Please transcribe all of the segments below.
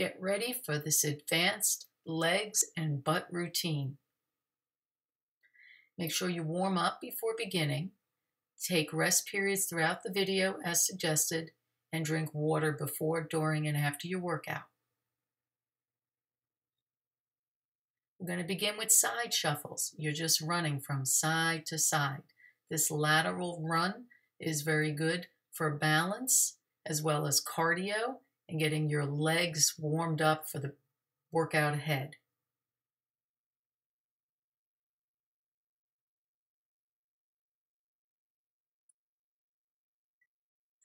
Get ready for this advanced legs and butt routine. Make sure you warm up before beginning. Take rest periods throughout the video as suggested and drink water before, during, and after your workout. We're going to begin with side shuffles. You're just running from side to side. This lateral run is very good for balance as well as cardio and getting your legs warmed up for the workout ahead.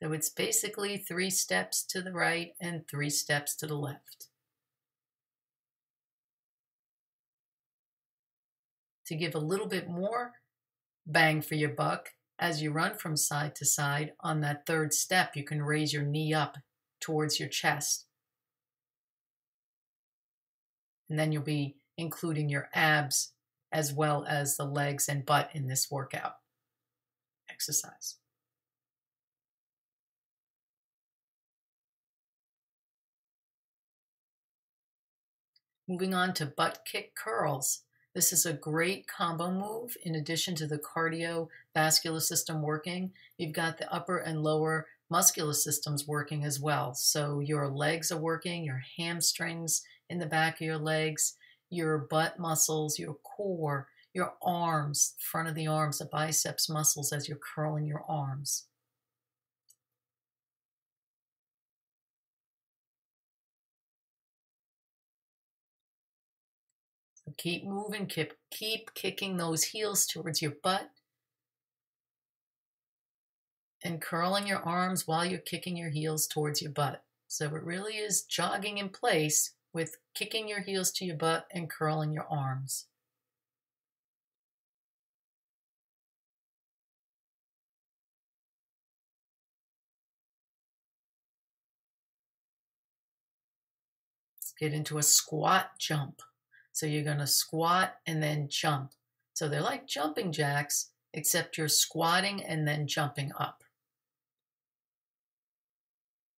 So it's basically three steps to the right and three steps to the left. To give a little bit more bang for your buck, as you run from side to side, on that third step, you can raise your knee up towards your chest. And then you'll be including your abs as well as the legs and butt in this workout exercise. Moving on to butt kick curls. This is a great combo move. In addition to the cardiovascular system working, you've got the upper and lower muscular systems working as well. So your legs are working, your hamstrings in the back of your legs, your butt muscles, your core, your arms, front of the arms, the biceps muscles as you're curling your arms. So keep moving, keep, keep kicking those heels towards your butt and curling your arms while you're kicking your heels towards your butt. So it really is jogging in place with kicking your heels to your butt and curling your arms. Let's get into a squat jump. So you're going to squat and then jump. So they're like jumping jacks, except you're squatting and then jumping up.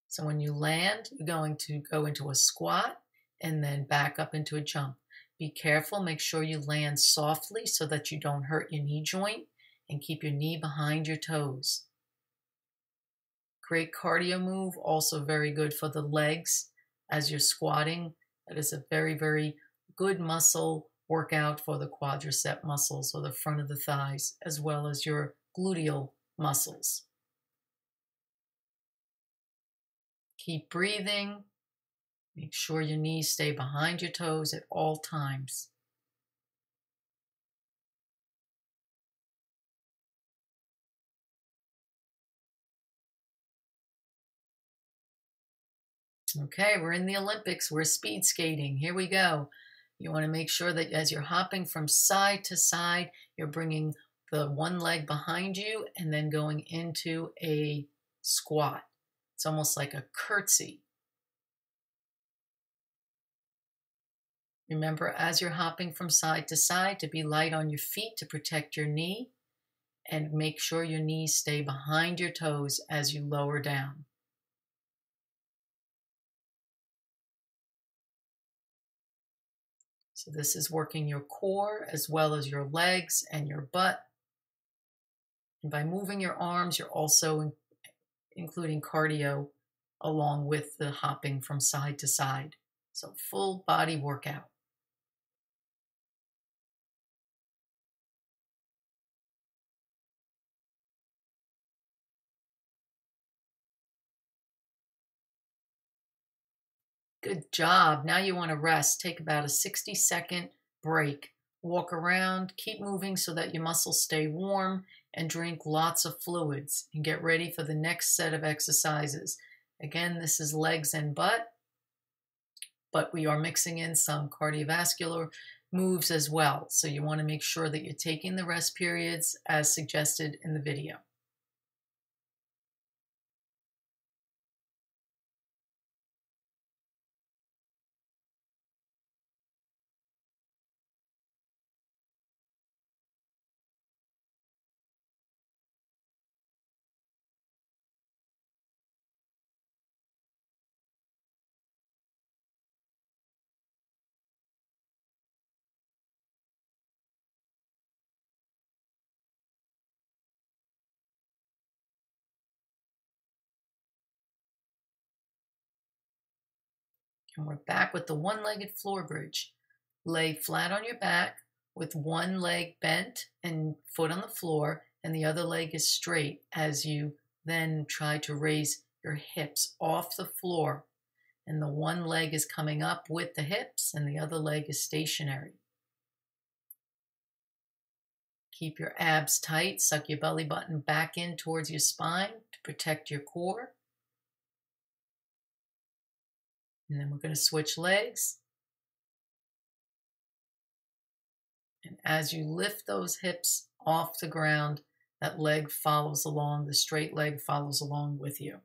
So when you land, you're going to go into a squat and then back up into a jump. Be careful, make sure you land softly so that you don't hurt your knee joint and keep your knee behind your toes. Great cardio move, also very good for the legs as you're squatting. That is a very, very good muscle workout for the quadricep muscles or the front of the thighs, as well as your gluteal muscles. Keep breathing. Make sure your knees stay behind your toes at all times. Okay, we're in the Olympics. We're speed skating. Here we go. You want to make sure that as you're hopping from side to side, you're bringing the one leg behind you and then going into a squat. It's almost like a curtsy. Remember, as you're hopping from side to side, to be light on your feet to protect your knee and make sure your knees stay behind your toes as you lower down. So this is working your core as well as your legs and your butt. And by moving your arms, you're also including cardio along with the hopping from side to side. So full body workout. Good job. Now you want to rest. Take about a 60 second break. Walk around, keep moving so that your muscles stay warm and drink lots of fluids and get ready for the next set of exercises. Again, this is legs and butt, but we are mixing in some cardiovascular moves as well. So you want to make sure that you're taking the rest periods as suggested in the video. And we're back with the one-legged floor bridge. Lay flat on your back with one leg bent and foot on the floor and the other leg is straight as you then try to raise your hips off the floor. And the one leg is coming up with the hips and the other leg is stationary. Keep your abs tight. Suck your belly button back in towards your spine to protect your core. And then we're going to switch legs. And as you lift those hips off the ground, that leg follows along, the straight leg follows along with you.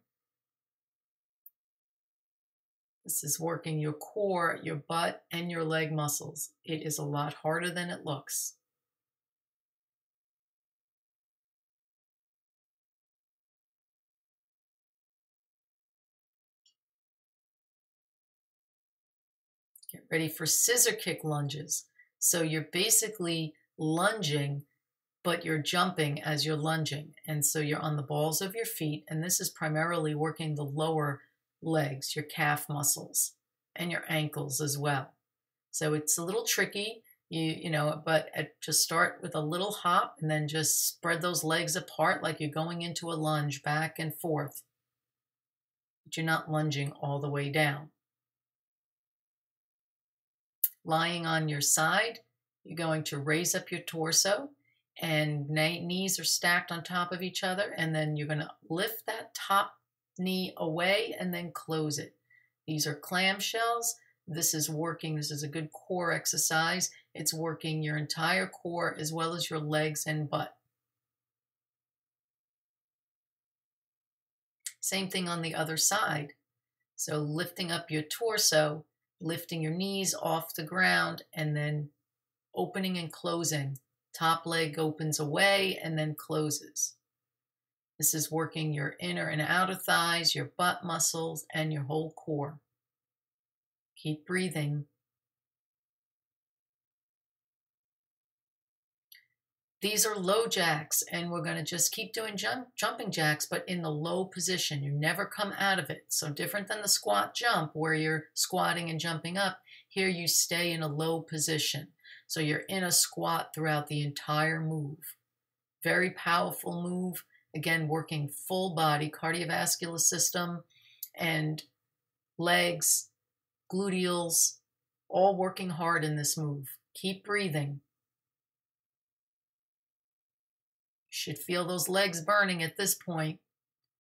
This is working your core, your butt, and your leg muscles. It is a lot harder than it looks. Get ready for scissor kick lunges. So you're basically lunging, but you're jumping as you're lunging. And so you're on the balls of your feet. And this is primarily working the lower legs, your calf muscles, and your ankles as well. So it's a little tricky, you you know, but at, just start with a little hop and then just spread those legs apart like you're going into a lunge back and forth. But you're not lunging all the way down lying on your side. You're going to raise up your torso and knees are stacked on top of each other. And then you're going to lift that top knee away and then close it. These are clamshells. This is working. This is a good core exercise. It's working your entire core as well as your legs and butt. Same thing on the other side. So lifting up your torso lifting your knees off the ground and then opening and closing. Top leg opens away and then closes. This is working your inner and outer thighs, your butt muscles, and your whole core. Keep breathing. These are low jacks, and we're going to just keep doing jump, jumping jacks, but in the low position. You never come out of it. So different than the squat jump where you're squatting and jumping up. Here you stay in a low position. So you're in a squat throughout the entire move. Very powerful move. Again, working full body, cardiovascular system, and legs, gluteals, all working hard in this move. Keep breathing. Should feel those legs burning at this point,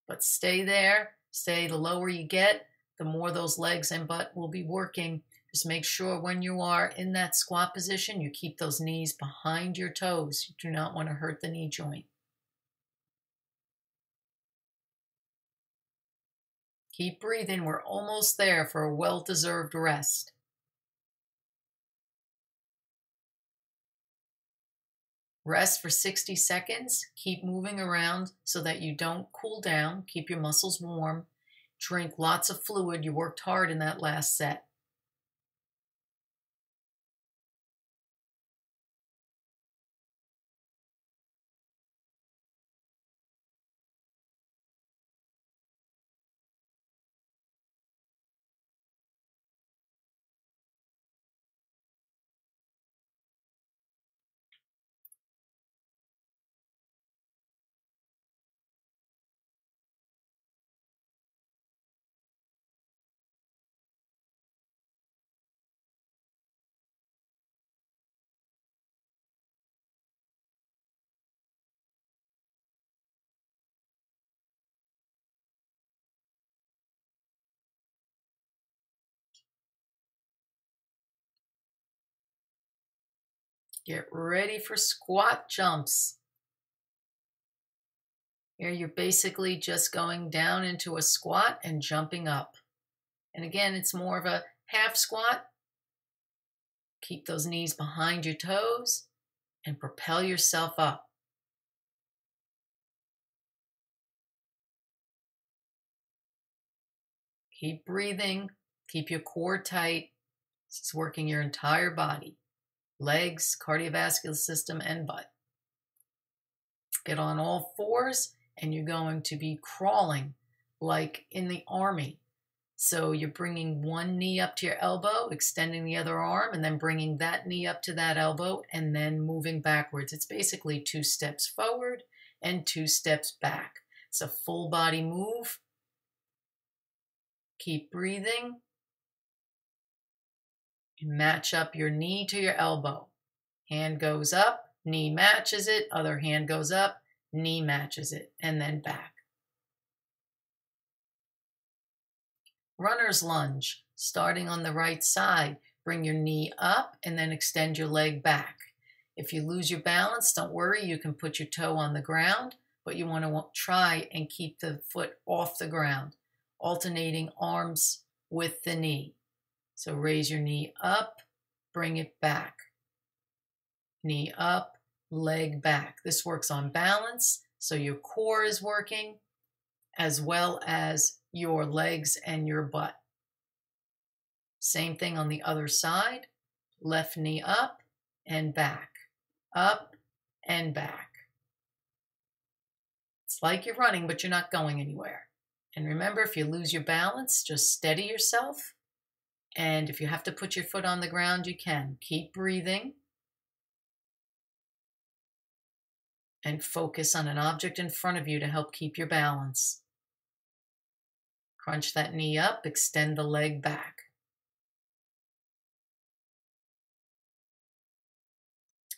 but stay there. Stay the lower you get, the more those legs and butt will be working. Just make sure when you are in that squat position, you keep those knees behind your toes. You do not want to hurt the knee joint. Keep breathing. We're almost there for a well deserved rest. Rest for 60 seconds. Keep moving around so that you don't cool down. Keep your muscles warm. Drink lots of fluid. You worked hard in that last set. Get ready for squat jumps. Here you're basically just going down into a squat and jumping up. And again, it's more of a half squat. Keep those knees behind your toes and propel yourself up. Keep breathing. Keep your core tight. This is working your entire body legs, cardiovascular system, and butt. Get on all fours, and you're going to be crawling like in the army. So you're bringing one knee up to your elbow, extending the other arm, and then bringing that knee up to that elbow, and then moving backwards. It's basically two steps forward and two steps back. It's a full body move. Keep breathing. Match up your knee to your elbow. Hand goes up, knee matches it, other hand goes up, knee matches it, and then back. Runner's lunge, starting on the right side. Bring your knee up and then extend your leg back. If you lose your balance, don't worry, you can put your toe on the ground, but you want to try and keep the foot off the ground, alternating arms with the knee. So raise your knee up, bring it back. Knee up, leg back. This works on balance, so your core is working as well as your legs and your butt. Same thing on the other side. Left knee up and back, up and back. It's like you're running, but you're not going anywhere. And remember, if you lose your balance, just steady yourself and if you have to put your foot on the ground, you can. Keep breathing. And focus on an object in front of you to help keep your balance. Crunch that knee up, extend the leg back.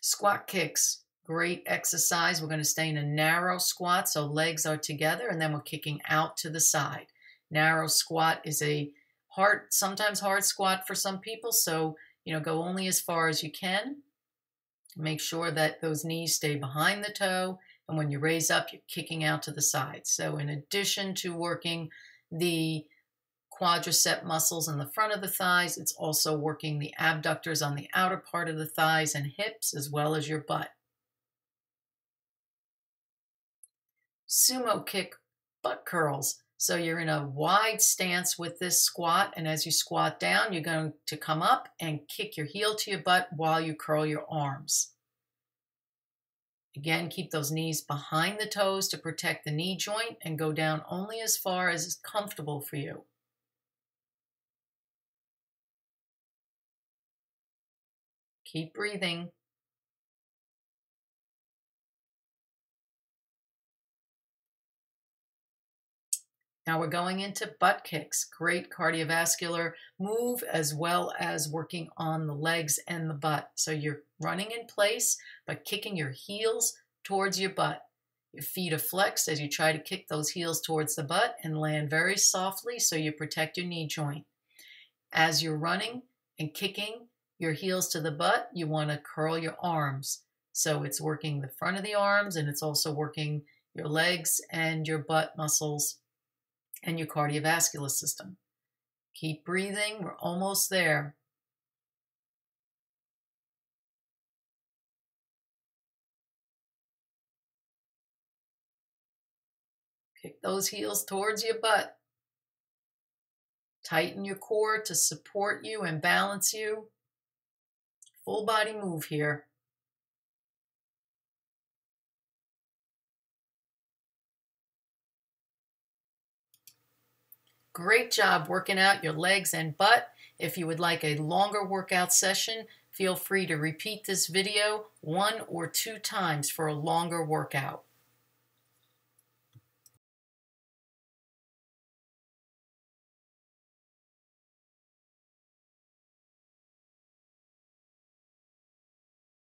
Squat kicks, great exercise. We're going to stay in a narrow squat so legs are together and then we're kicking out to the side. Narrow squat is a hard, sometimes hard squat for some people. So, you know, go only as far as you can. Make sure that those knees stay behind the toe. And when you raise up, you're kicking out to the side. So in addition to working the quadricep muscles in the front of the thighs, it's also working the abductors on the outer part of the thighs and hips, as well as your butt. Sumo kick butt curls. So you're in a wide stance with this squat, and as you squat down, you're going to come up and kick your heel to your butt while you curl your arms. Again, keep those knees behind the toes to protect the knee joint and go down only as far as is comfortable for you. Keep breathing. Now we're going into butt kicks. Great cardiovascular move as well as working on the legs and the butt. So you're running in place but kicking your heels towards your butt. Your feet are flexed as you try to kick those heels towards the butt and land very softly so you protect your knee joint. As you're running and kicking your heels to the butt, you want to curl your arms. So it's working the front of the arms and it's also working your legs and your butt muscles and your cardiovascular system. Keep breathing. We're almost there. Kick those heels towards your butt. Tighten your core to support you and balance you. Full body move here. Great job working out your legs and butt. If you would like a longer workout session, feel free to repeat this video one or two times for a longer workout.